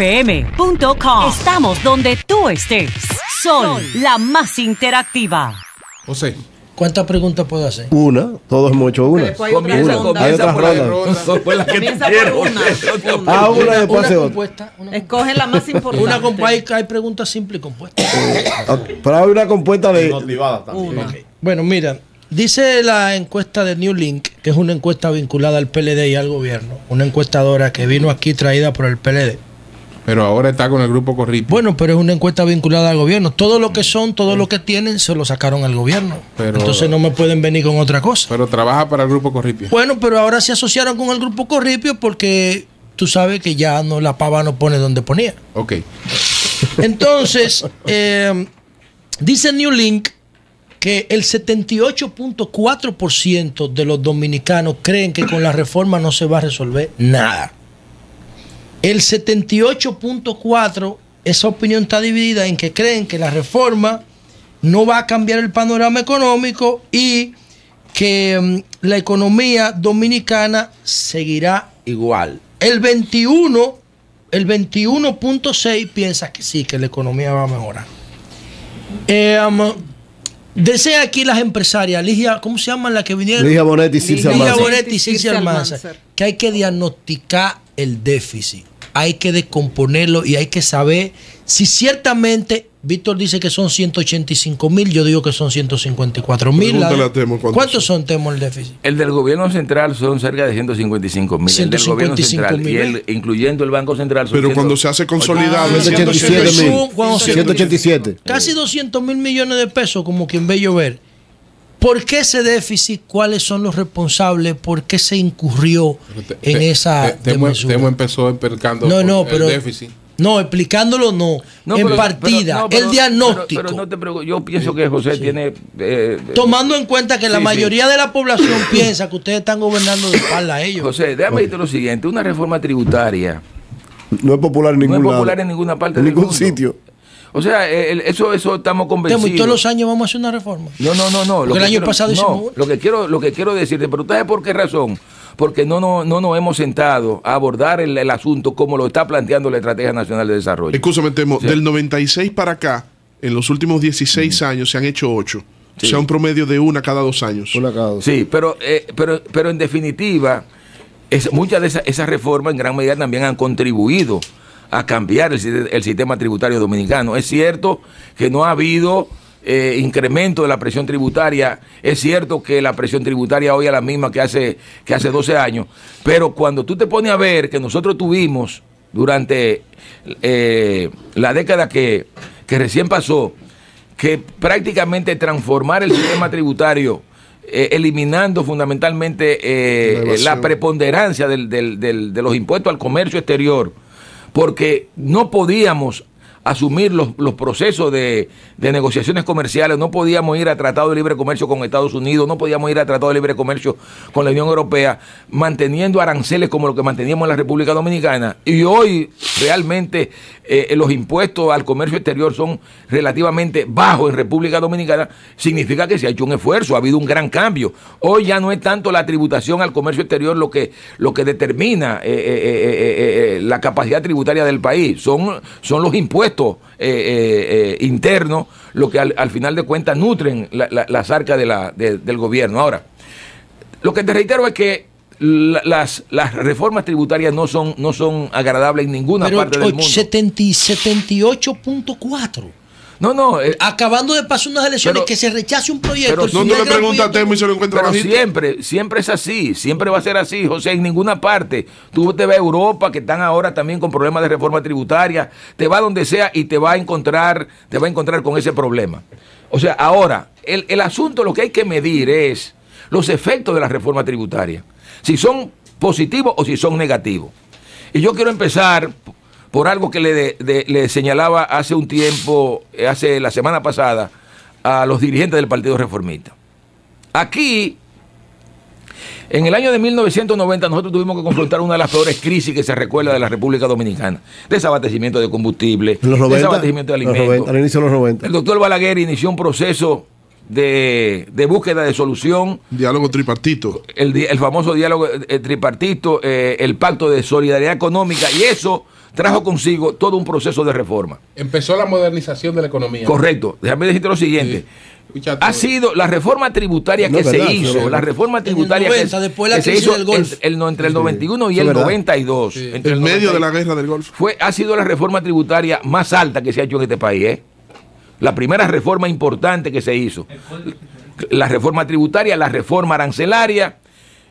www.solfm.com. Estamos donde tú estés. Sol, la más interactiva. José. ¿Cuántas preguntas puedo hacer? Una, todos hemos hecho una. Después hay otra Una. ronda. Hay otras por ronda. La que Comienza por una. Ah, una después otra. compuesta. Una Escoge la más importante. Una compu- hay, preguntas simples y compuestas. Ah, Pero hay una compuesta de. Motivada también. Una. Bueno, mira, dice la encuesta de New Link, que es una encuesta vinculada al PLD y al gobierno, una encuestadora que vino aquí traída por el PLD. Pero ahora está con el grupo Corripio. Bueno, pero es una encuesta vinculada al gobierno. Todo lo que son, todo lo que tienen, se lo sacaron al gobierno. Pero- Entonces no me pueden venir con otra cosa. Pero trabaja para el grupo Corripio. Bueno, pero ahora se asociaron con el grupo Corripio porque tú sabes que ya no la pava no pone donde ponía. Ok. Entonces, eh, dice New Link que el 78.4% de los dominicanos creen que con la reforma no se va a resolver nada. El 78.4%, esa opinión está dividida en que creen que la reforma no va a cambiar el panorama económico y que mm, la economía dominicana seguirá igual. El 21, el 21.6 piensa que sí, que la economía va a mejorar. Eh, um, desea aquí las empresarias, Ligia, ¿cómo se llaman las que vinieron? Ligia Bonetti y Circe Ligia. Bonetti y Circe Almanzar. que hay que diagnosticar el déficit, hay que descomponerlo y hay que saber si ciertamente, Víctor dice que son 185 mil, yo digo que son 154 mil. Temo cuántos ¿Cuántos son, Temo, el déficit? El del gobierno central son cerca de 155 mil. El del gobierno 155 central y mil. el, incluyendo el Banco Central. son Pero cuando se hace consolidado, Ah, 187 mil. Cuando- cuando se- 187. Casi 200 mil millones de pesos, como quien ve llover. ¿Por qué ese déficit? ¿Cuáles son los responsables? ¿Por qué se incurrió Te- en te- esa te- Temo, empezó empercando No, no, el pero. déficit. No, explicándolo no. No, en pero- partida. pero- no, pero- el diagnóstico. Pero, pero no te preocupes, yo pienso que José tiene. eh, Tomando en cuenta que la sí. mayoría de la población piensa que ustedes están gobernando de espalda a ellos. José, déjame decirte lo siguiente: una reforma tributaria No es popular en no ningún es popular lado. en ninguna parte En del ningún mundo. sitio. O sea, el- eso, eso estamos Temo, convencidos. y todos los años vamos a hacer una reforma. No, no, no, no. Porque el año quiero- pasado no, hicimos una. lo que quiero, lo que quiero decirte, pero ¿usted sabe por qué razón? Porque no, no, no nos hemos sentado a abordar el, el asunto como lo está planteando la Estrategia Nacional de Desarrollo. Escúchame, Temo, Sí. del 96 para acá, en los últimos 16 años se han hecho 8. O sea, un promedio de una cada dos años. Una cada dos. Sí, pero, eh, pero, pero en definitiva, es- muchas de esas, esas reformas en gran medida también han contribuido a cambiar el sistema tributario dominicano. Es cierto que no ha habido eh, incremento de la presión tributaria, es cierto que la presión tributaria hoy es la misma que hace, que hace 12 años, pero cuando tú te pones a ver que nosotros tuvimos durante eh, la década que, que recién pasó, que prácticamente transformar el sistema tributario, eh, eliminando fundamentalmente La preponderancia del- del- del- de los impuestos al comercio exterior, porque no podíamos asumir los, los procesos de, de negociaciones comerciales, no podíamos ir a tratado de libre comercio con Estados Unidos, no podíamos ir a tratado de libre comercio con la Unión Europea, manteniendo aranceles como lo que manteníamos en la República Dominicana. Y hoy realmente eh, los impuestos al comercio exterior son relativamente bajos en República Dominicana, significa que se ha hecho un esfuerzo, ha habido un gran cambio. Hoy ya no es tanto la tributación al comercio exterior lo que, lo que determina eh, eh, eh, eh, eh, la capacidad tributaria del país, son, son los impuestos eh, eh, eh, internos lo que al, al final de cuentas nutren la- la- las arcas del gobierno. Ahora, lo que te reitero es que las, las reformas tributarias no son, no son agradables en ninguna Pero parte del mundo. 70 y 78.4. No, no, eh, Acabando de pasar unas elecciones, Pero- que se rechace un proyecto. pero No, le pregunta a Temo y se lo encuentra Pero bajito. siempre, siempre es así, siempre va a ser así, José, en ninguna parte. Tú te vas a Europa, que están ahora también con problemas de reforma tributaria, te va donde sea y te va a encontrar, te va a encontrar con ese problema. O sea, ahora, el, el asunto lo que hay que medir es los efectos de la reforma tributaria, si son positivos o si son negativos. Y yo quiero empezar por algo que le, de- de- le señalaba hace un tiempo, eh, hace la semana pasada, a los dirigentes del Partido Reformista. Aquí, en el año de 1990, nosotros tuvimos que confrontar una de las peores crisis que se recuerda de la República Dominicana. Desabastecimiento de combustible, los 90. desabastecimiento de en los alimentos. 90, al inicio de los 90. El doctor Balaguer inició un proceso de, de búsqueda de solución, Diálogo tripartito. el, el famoso diálogo eh, tripartito, eh, el pacto de solidaridad económica, y eso trajo consigo todo un proceso de reforma. Empezó la modernización de la economía. Correcto. Déjame decirte lo siguiente. Ha sido la reforma tributaria No que se hizo, sí. la reforma el tributaria 90, que, después la que se hizo del Golfo. el, no, entre el 91 y Eso el verdad. 92. entre En el medio 90 de la guerra del Golfo. fue, ha sido la reforma tributaria más alta que se ha hecho en este país. ¿eh? La primera reforma importante que se hizo. La reforma tributaria, la reforma arancelaria,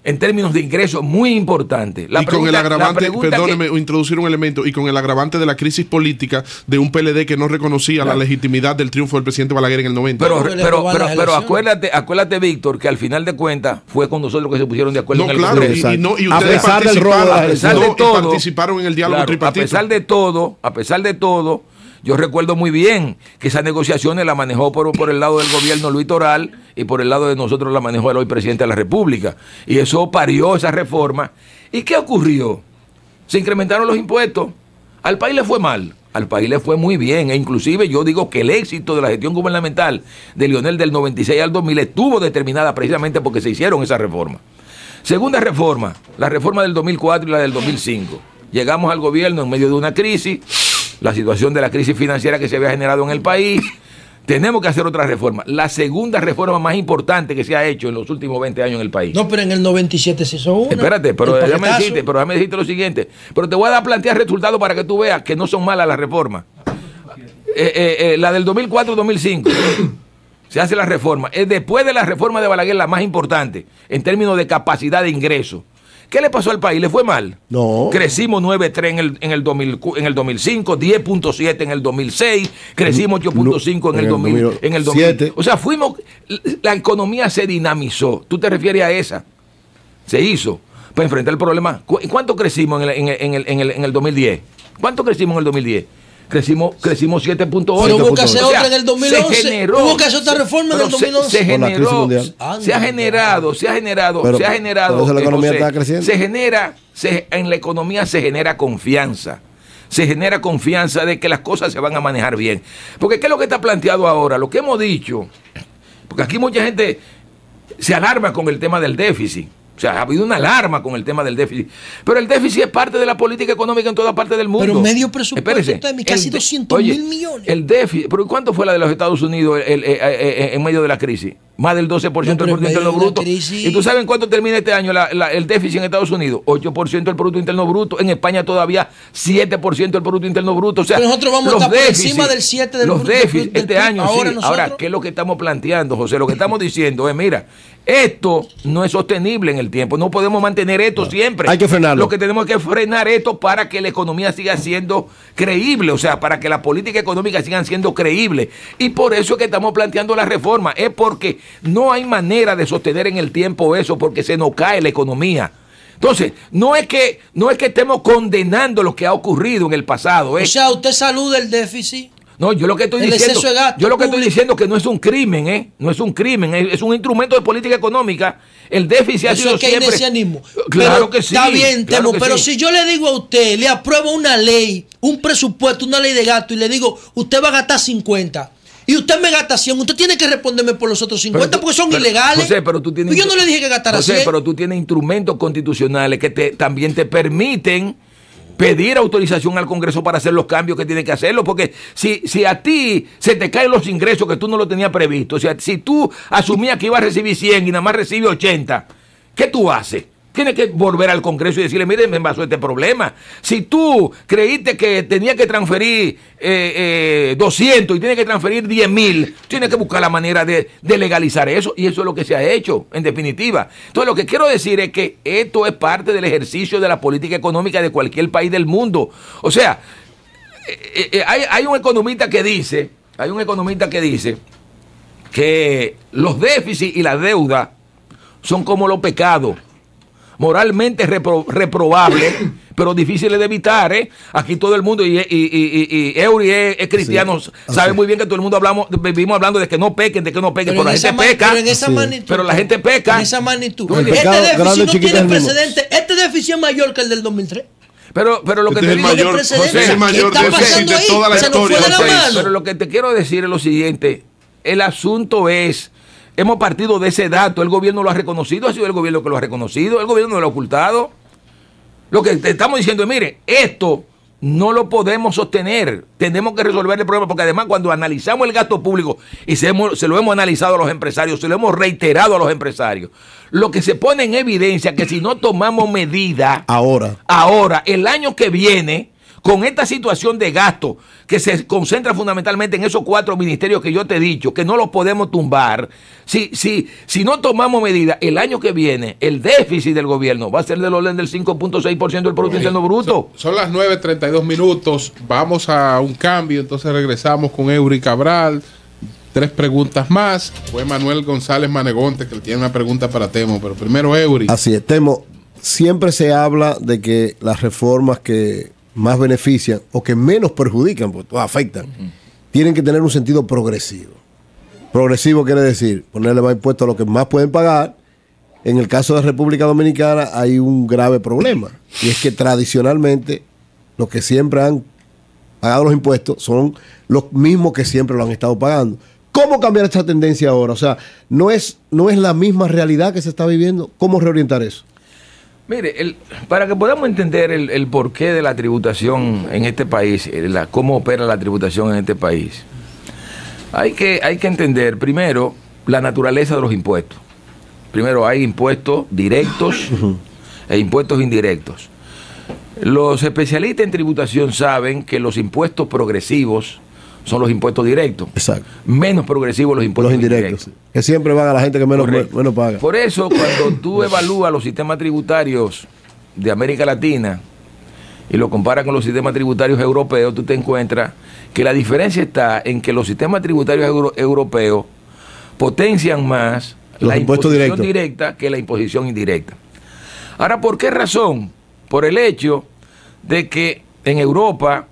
en términos de ingresos, muy importante. La y con el agravante, que- perdóneme, introducir un elemento, y con el agravante de la crisis política de un PLD que no reconocía la legitimidad del triunfo del presidente Balaguer en el 90. Pero, pero, pero, pero elecciones. acuérdate, acuérdate, Víctor, que al final de cuentas fue con nosotros que se pusieron de acuerdo no, en el claro, Congreso. y, y no, y A ustedes pesar del robo de participaron, las a pesar no, de y todo, participaron en el diálogo claro, tripartito. A pesar de todo, a pesar de todo, yo recuerdo muy bien que esas negociaciones la manejó por, el lado del gobierno Luis Toral y por el lado de nosotros la manejó el hoy presidente de la República. Y eso parió esa reforma. ¿Y qué ocurrió? Se incrementaron los impuestos. Al país le fue mal. Al país le fue muy bien. E inclusive yo digo que el éxito de la gestión gubernamental de Lionel del 96 al 2000 estuvo determinada precisamente porque se hicieron esas reformas. Segunda reforma, la reforma del 2004 y la del 2005. Llegamos al gobierno en medio de una crisis, la situación de la crisis financiera que se había generado en el país. Tenemos que hacer otra reforma. La segunda reforma más importante que se ha hecho en los últimos 20 años en el país. No, pero en el 97 se hizo una. Espérate, pero déjame, decirte, pero déjame decirte lo siguiente. Pero te voy a dar plantear resultados para que tú veas que no son malas las reformas. Eh, eh, eh, la del 2004-2005. se hace la reforma. Es después de la reforma de Balaguer la más importante en términos de capacidad de ingreso. ¿Qué le pasó al país? ¿Le fue mal? No. Crecimos 9.3 en el, en, el 2000 cu- en el 2005, 10.7 en el 2006, crecimos 8.5 en, el 2000, en el 2000. 2007. O sea, fuimos, la economía se dinamizó. ¿Tú te refieres a esa? Se hizo para enfrentar el problema. ¿Cu- ¿Cuánto crecimos en el, en el, en el, en el, en el 2010? ¿Cuánto crecimos en el 2010? Crecimos, crecimos 7.8. Pero hubo que hacer otra en el 2011. se generó- Hubo que hacer otra reforma en pero el se- 2011. Se, generó, se ha generado, se ha generado, Pero se ha generado. eso la eh, economía José, está creciendo. Se genera, se- en la economía se genera confianza. Se genera confianza de que las cosas se van a manejar bien. Porque ¿qué es lo que está planteado ahora? Lo que hemos dicho, porque aquí mucha gente se alarma con el tema del déficit. O sea, ha habido una alarma con el tema del déficit. Pero el déficit es parte de la política económica en toda parte del mundo. Pero medio presupuesto, Espérese. Casi El de- 200 oye, mil millones. El déficit, ¿pero cuánto fue la de los Estados Unidos el- el- en medio de la crisis? Más del 12% No, del Producto Interno de Bruto. crisis- ¿Y tú sabes en cuánto termina este año la- la- el déficit en Estados Unidos? 8% del Producto Interno Bruto. En España todavía 7% del Producto Interno Bruto. O sea, Pero nosotros vamos a los estar por encima del 7 del Los déficits este PIB. año, Ahora sí. nosotros- Ahora, ¿qué es lo que estamos planteando, José? Lo que estamos diciendo es, mira, esto no es sostenible en el tiempo. No podemos mantener esto siempre. Hay que frenarlo. Lo que tenemos que frenar esto para que la economía siga siendo creíble, o sea, para que la política económica sigan siendo creíble. Y por eso es que estamos planteando la reforma. Es porque no hay manera de sostener en el tiempo eso, porque se nos cae la economía. Entonces, no es que, no es que estemos condenando lo que ha ocurrido en el pasado. O es- sea, usted saluda el déficit. No, yo lo que estoy El diciendo, de gasto yo lo que estoy diciendo es que no es un crimen, ¿eh? No es un crimen, es, un instrumento de política económica. El déficit ha sido es siempre. keynesianismo. Claro Pero que sí. Está bien, claro Temo, que pero sí. si yo le digo a usted, le apruebo una ley, un presupuesto, una ley de gasto, y le digo, usted va a gastar 50. Y usted me gasta 100, usted tiene que responderme por los otros 50 Pero tú- porque son pero, ilegales. José, pero tú tienes yo no le dije que gastara José, 100. pero tú tienes instrumentos constitucionales que te, también te permiten pedir autorización al Congreso para hacer los cambios que tiene que hacerlo, porque si, si a ti se te caen los ingresos que tú no lo tenías previsto, o sea, si tú asumías que ibas a recibir 100 y nada más recibe 80, ¿qué tú haces? Tienes que volver al Congreso y decirle, mire, me pasó este problema. Si tú creíste que tenía que transferir eh, eh, 200 y tienes que transferir 10 mil, tienes que buscar la manera de, de legalizar eso. Y eso es lo que se ha hecho, en definitiva. Entonces, lo que quiero decir es que esto es parte del ejercicio de la política económica de cualquier país del mundo. O sea, eh, eh, hay, hay un economista que dice, hay un economista que dice que los déficits y la deuda son como los pecados, moralmente repro- reprobables, pero difíciles de evitar. ¿eh? Aquí todo el mundo, y, y, y, y- y Eury es, es cristiano, Sí, sabe muy bien que todo el mundo hablamos, vivimos hablando de que no pequen, de que no pequen, pero, la gente peca. pero en esa magnitud. Pero la gente peca. En esa magnitud. El este pecado déficit no tiene precedente. Este déficit es mayor que el del 2003. Pero, pero lo que Este te es el mayor, es el mayor ¿Qué está déficit pasando de toda la Se nos historia. Pero lo que te quiero decir es lo siguiente, el asunto es hemos partido de ese dato, el gobierno lo ha reconocido, ha sido el gobierno que lo ha reconocido, el gobierno no lo ha ocultado. Lo que te estamos diciendo es, mire, esto no lo podemos sostener, tenemos que resolver el problema, porque además cuando analizamos el gasto público, y se, hemos- se lo hemos analizado a los empresarios, se lo hemos reiterado a los empresarios, lo que se pone en evidencia que si no tomamos medidas, Ahora. ahora, el año que viene, con esta situación de gasto que se concentra fundamentalmente en esos cuatro ministerios que yo te he dicho, que no los podemos tumbar, si, si, si no tomamos medidas, el año que viene, el déficit del gobierno va a ser del orden del 5.6% del Producto Interno Bruto. Son las 9.32 minutos. Vamos a un cambio. Entonces regresamos con Eury Cabral. Tres preguntas más. Fue Manuel González Manegonte que tiene una pregunta para Temo. Pero primero Eury. Así es, Temo. Siempre se habla de que las reformas que más benefician o que menos perjudican, porque todas afectan, tienen que tener un sentido progresivo. Progresivo quiere decir ponerle más impuestos a los que más pueden pagar. En el caso de República Dominicana hay un grave problema y es que tradicionalmente los que siempre han pagado los impuestos son los mismos que siempre lo han estado pagando. ¿Cómo cambiar esta tendencia ahora? O sea, no es, no es la misma realidad que se está viviendo. ¿Cómo reorientar eso? Mire, el- para que podamos entender el, el porqué de la tributación en este país, eh, la- cómo opera la tributación en este país, hay que, hay que entender primero la naturaleza de los impuestos. Primero hay impuestos directos e impuestos indirectos. Los especialistas en tributación saben que los impuestos progresivos son los impuestos directos. Exacto. Menos progresivos los impuestos Los indirectos. Que siempre van a la gente que menos, menos paga. Por eso, cuando tú evalúas los sistemas tributarios de América Latina y lo comparas con los sistemas tributarios europeos, tú te encuentras que la diferencia está en que los sistemas tributarios euro- europeos potencian más Los la imposición directa que la imposición indirecta. Ahora, ¿por qué razón? Por el hecho de que en Europa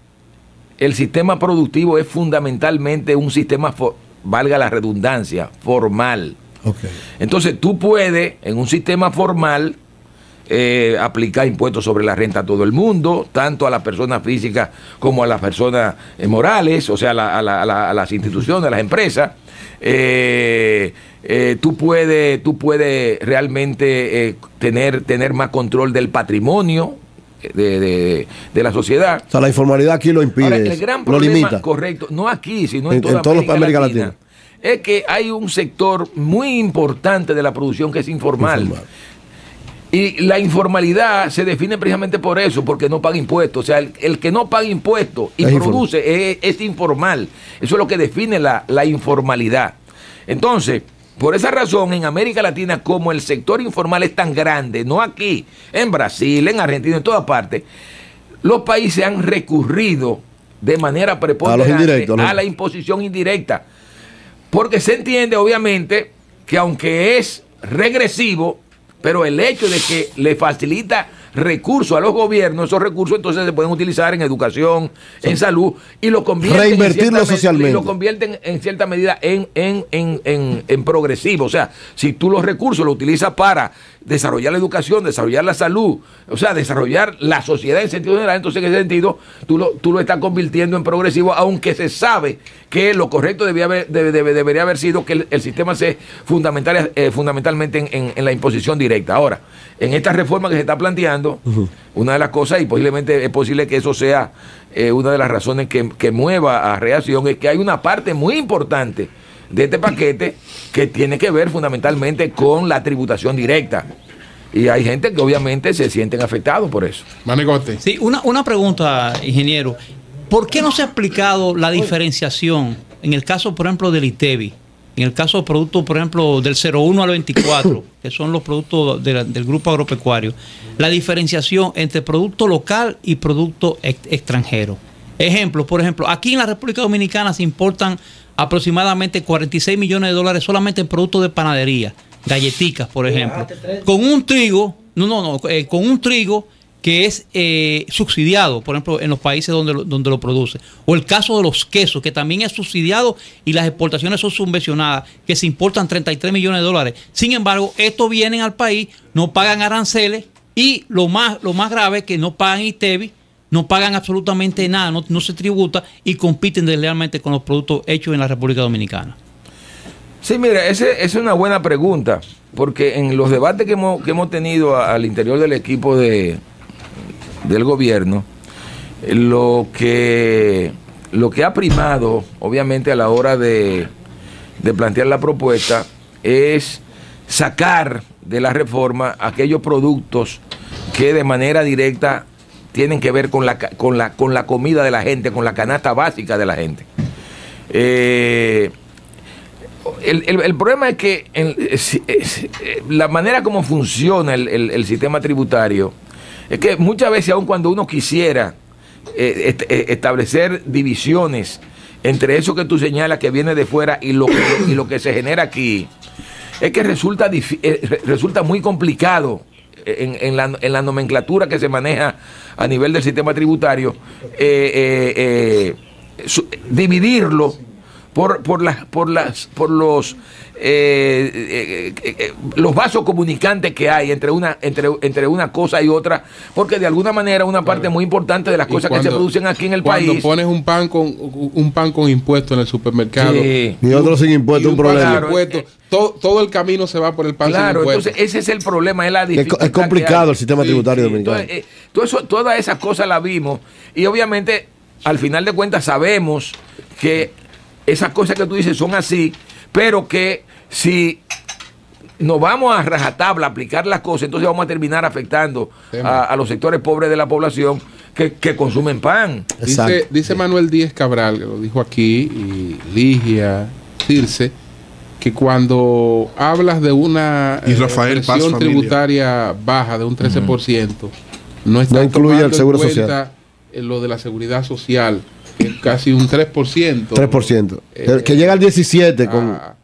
el sistema productivo es fundamentalmente un sistema, valga la redundancia, formal. Ok. Entonces tú puedes, en un sistema formal, eh, aplicar impuestos sobre la renta a todo el mundo, tanto a las personas físicas como a las personas eh, morales, o sea, a, la- a la- a la- a las instituciones, a las empresas. Eh, tú puedes, tú puedes realmente tener, tener más control del patrimonio de, de- de la sociedad. O sea, la informalidad aquí lo impide, Ahora, el gran lo problema, limita. correcto, no aquí, sino en, En- toda en todos los América, América Latina, Latina. es que hay un sector muy importante de la producción que es informal. Informal. Y la informalidad se define precisamente por eso, porque no paga impuestos. O sea, el, el que no paga impuestos y Es informal. produce es, es informal. Eso es lo que define la, la informalidad. Entonces, por esa razón, en América Latina, como el sector informal es tan grande, no aquí, en Brasil, en Argentina, en todas partes, los países han recurrido de manera preponderante a los- a la imposición indirecta. Porque se entiende, obviamente, que aunque es regresivo, pero el hecho de que le facilita recursos a los gobiernos, esos recursos entonces se pueden utilizar en educación, en salud, y lo convierten, en Reinvertirlo me- socialmente. y lo convierten en cierta medida en, en, en, en, en progresivo. O sea, si tú los recursos los utilizas para desarrollar la educación, desarrollar la salud, o sea, desarrollar la sociedad en sentido general, entonces en ese sentido tú lo, tú lo estás convirtiendo en progresivo, aunque se sabe que lo correcto debía haber- debe- debe- debería haber sido que el, el sistema se fundamental, eh, fundamentalmente en, en- en la imposición directa. Ahora, en esta reforma que se está planteando, una de las cosas, y posiblemente es posible que eso sea eh, una de las razones que, que mueva a reacción, es que hay una parte muy importante de este paquete que tiene que ver fundamentalmente con la tributación directa. Y hay gente que obviamente se sienten afectados por eso. Manegote. Sí, una, una pregunta, ingeniero. ¿Por qué no se ha explicado la diferenciación en el caso, por ejemplo, del ITEBI? En el caso de productos, por ejemplo, del 01 al 24, que son los productos de la- del grupo agropecuario, la diferenciación entre producto local y producto ex- extranjero. Ejemplo, por ejemplo, aquí en la República Dominicana se importan aproximadamente 46 millones de dólares solamente en productos de panadería, galletitas, por ejemplo, con un trigo, no, no, no, eh, con un trigo que es eh, subsidiado, por ejemplo, en los países donde lo, donde lo produce. O el caso de los quesos, que también es subsidiado y las exportaciones son subvencionadas, que se importan 33 millones de dólares. Sin embargo, estos vienen al país, no pagan aranceles y lo más, lo más grave es que no pagan ITEBI, no pagan absolutamente nada, no, no se tributa y compiten deslealmente con los productos hechos en la República Dominicana. Sí, mira, esa es una buena pregunta, porque en los debates que hemos, que hemos tenido al interior del equipo de, del gobierno, eh, lo que, lo que ha primado, obviamente, a la hora de, de plantear la propuesta, es sacar de la reforma aquellos productos que de manera directa tienen que ver con la, con la, con la comida de la gente, con la canasta básica de la gente. Eh, el, el- problema es que en- es- eh, la manera como funciona el- el sistema tributario es que muchas veces, aun cuando uno quisiera eh, eh, establecer divisiones entre eso que tú señalas que viene de fuera y lo que, lo que se genera aquí, es que resulta, eh, re- resulta muy complicado en, en la, en la nomenclatura que se maneja a nivel del sistema tributario, eh, dividirlo por, por, las, por, las, por los, eh, eh, eh, eh, los vasos comunicantes que hay entre una, entre, entre una cosa y otra, porque de alguna manera una parte muy importante de las cosas que se cuando- producen aquí en el cuando país. pones un pan con un pan con impuesto en el supermercado Sí. Y otro sin impuesto, un sin problema. Claro, impuesto, eh, todo, todo el camino se va por el pan Claro, sin entonces ese es el problema, es la dificultad. es complicado el sistema Sí, tributario Sí, dominicano. entonces, eh, todo eso- todas esas cosas las vimos y obviamente al final de cuentas sabemos que esas cosas que tú dices son así, pero que si nos vamos a rajatabla a aplicar las cosas, entonces vamos a terminar afectando a, a los sectores pobres de la población que, que consumen pan. Dice, Exacto. dice Manuel Díez Cabral, que lo dijo aquí, y Ligia, Circe, que cuando hablas de una Y Rafael Paz presión Familia. tributaria baja de un 13%, no está No incluye el seguro en social. eh, lo de la seguridad social, que es casi un 3%. 3%. Eh, que llega al 17 con a-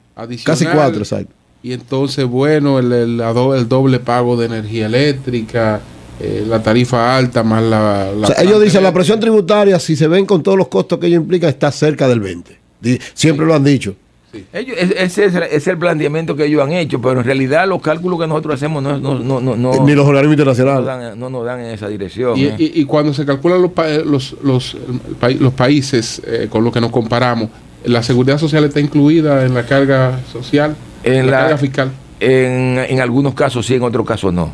casi 4, exacto. Y entonces, bueno, el, el- el doble pago de energía eléctrica, eh, la tarifa alta más la... la O sea, ellos dicen la presión tributaria, si se ven con todos los costos que ello implica, está cerca del 20. Di- Siempre lo han dicho. Ellos- es- ese es, el planteamiento que ellos han hecho, pero en realidad los cálculos que nosotros hacemos no, no, no, no, Ni los no nos internacionales. dan, no nos dan en esa dirección. Y, ¿eh? y- y cuando se calculan los, pa- los, los, pa- los países eh, con los que nos comparamos, la seguridad social está incluida en la carga social, En la, la- carga fiscal. En, en algunos casos sí, en otros casos no.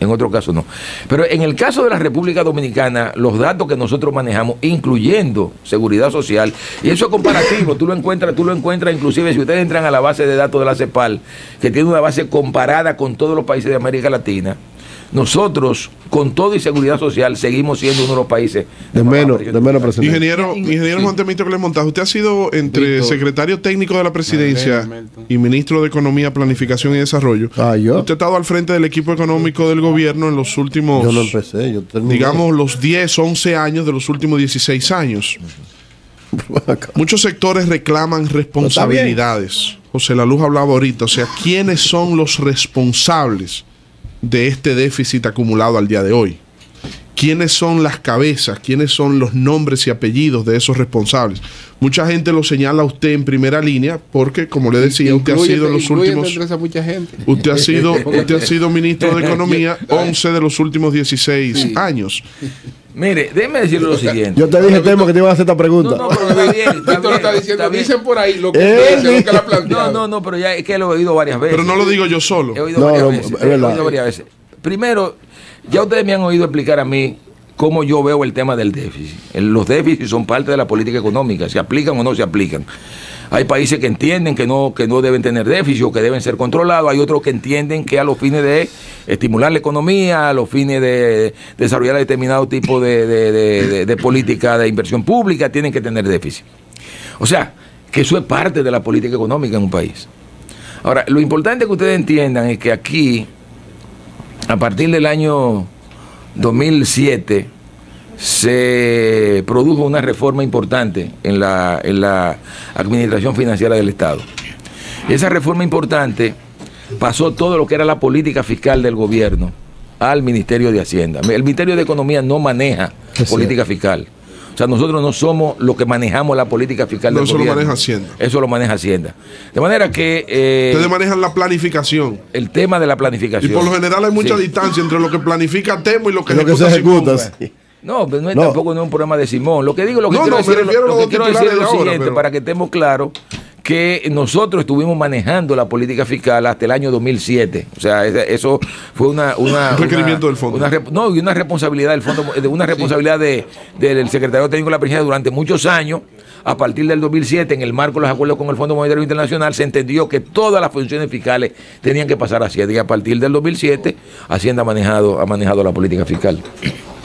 En otros casos no. Pero en el caso de la República Dominicana, los datos que nosotros manejamos, incluyendo seguridad social, y eso es comparativo, tú lo encuentras, tú lo encuentras inclusive si ustedes entran a la base de datos de la CEPAL, que tiene una base comparada con todos los países de América Latina, nosotros, con todo y seguridad social, seguimos siendo uno de los países De menos, de menos presupuesto. Ingeniero, ingeniero Juan Temito usted ha sido entre Víctor. secretario técnico de la presidencia y ministro de Economía, Planificación y Desarrollo. Ah, yo. Usted ha estado al frente del equipo económico del gobierno en los últimos, Yo no empecé, yo terminé. digamos, los 10, 11 años de los últimos 16 años. Muchos sectores reclaman responsabilidades. José La Luz hablaba ahorita, o sea, ¿quiénes son los responsables de este déficit acumulado al día de hoy? ¿Quiénes son las cabezas? ¿Quiénes son los nombres y apellidos de esos responsables? Mucha gente lo señala a usted en primera línea porque, como le decía, usted ha sido en los últimos... mucha gente. Usted ha sido, usted ha sido ministro de Economía 11 de los últimos 16 años. Mire, déjeme decirle lo siguiente. Yo te dije, Temo, que te iba a hacer esta pregunta. No, no, pero está bien, está Víctor bien, está diciendo, está bien. dicen por ahí lo que Eh, piensa, lo que la No, planteado. no, no, pero ya es que lo he oído varias veces. Pero no lo digo yo solo. He oído No, varias no, veces. es he verdad. oído varias veces. Primero, ya ustedes me han oído explicar a mí cómo yo veo el tema del déficit. Los déficits son parte de la política económica, se aplican o no se aplican. Hay países que entienden que no, que no deben tener déficit o que deben ser controlados. Hay otros que entienden que a los fines de estimular la economía, a los fines de desarrollar determinado tipo de, de- de- de- política de inversión pública, tienen que tener déficit. O sea, que eso es parte de la política económica en un país. Ahora, lo importante que ustedes entiendan es que aquí, a partir del año 2007, se produjo una reforma importante en la, en la administración financiera del Estado. Esa reforma importante pasó todo lo que era la política fiscal del gobierno al Ministerio de Hacienda. El Ministerio de Economía no maneja Es política fiscal. O sea, nosotros no somos los que manejamos la política fiscal No, del eso lo maneja Hacienda. Eso lo maneja Hacienda. De manera que eh, Ustedes manejan la planificación. el tema de la Y planificación. por lo general hay mucha Sí. distancia entre lo que planifica Temo y lo que lo que se ejecuta ejecuta. Sí. No, pero no es No. tampoco no es un problema de Simón. Lo que digo, lo que No, quiero decir, lo- lo que quiero decir es lo ahora, siguiente, pero- para que estemos claros, que nosotros estuvimos manejando la política fiscal hasta el año 2007. O sea, eso fue una... una Un requerimiento una- del fondo. una no, y una responsabilidad del fondo, de una responsabilidad de, del secretario técnico de la presidencia durante muchos años. A partir del 2007, en el marco de los acuerdos con el Fondo Monetario Internacional, se entendió que todas las funciones fiscales tenían que pasar a Hacienda. Y a partir del 2007, Hacienda ha manejado, ha manejado la política fiscal.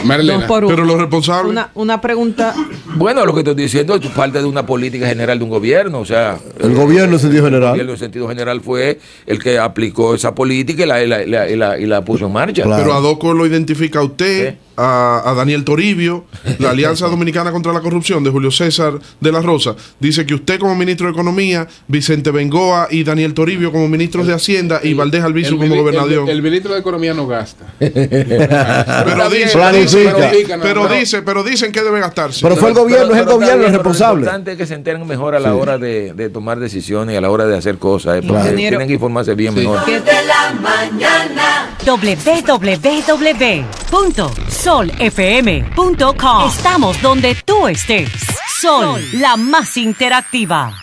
Marilena. Dos por uno. Pero los responsables. Una, una pregunta. Bueno, lo que estoy diciendo es parte de una política general de un gobierno. O sea, El gobierno en sentido el general. gobierno en sentido general fue el que aplicó esa política y la, y la- y la- y la- y la puso en marcha. Claro. Pero a Doco lo identifica a usted, a, a Daniel Toribio, la Alianza Dominicana contra la Corrupción de Julio César de la Rosa. Dice que usted como ministro de Economía, Vicente Bengoa y Daniel Toribio como ministros de Hacienda y Valdés Albizu El como gobernador. El, el ministro de Economía no gasta. pero, dice, Dice- pero, dice, pero dicen que debe gastarse. Pero fue el gobierno, es el pero gobierno el pero responsable. Lo importante es que se enteren mejor a la hora de, de tomar decisiones y a la hora de hacer cosas. eh, tienen que informarse bien Sí. mejor. www.solfm.com. Estamos donde tú estés. Sol, la más interactiva.